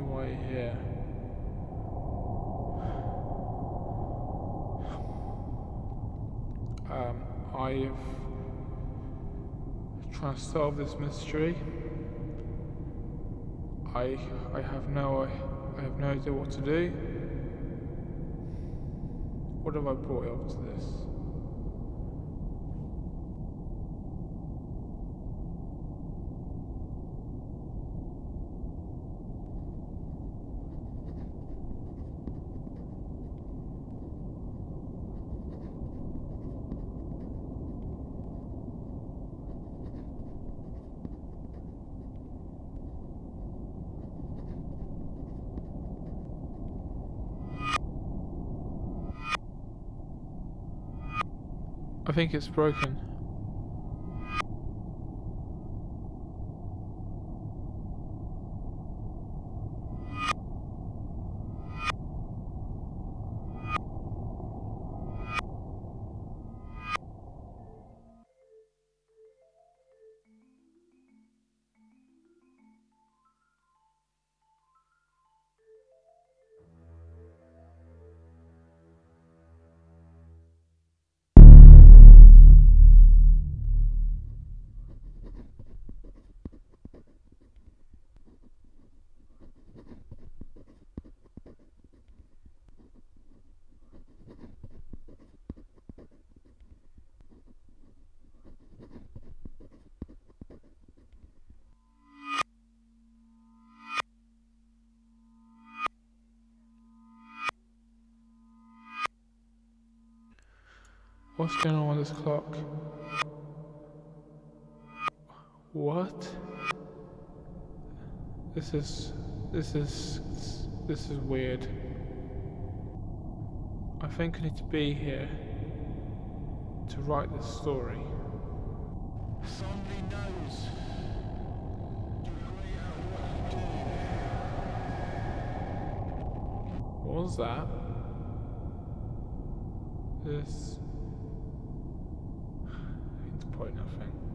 way here. Um, I've trying to solve this mystery. I I have no I have no idea what to do. What have I brought up to this? I think it's broken. What's going on with this clock? What? This is this is this is weird. I think I need to be here to write this story. Somebody knows. You're great at what you do. What was that? This. It's probably nothing.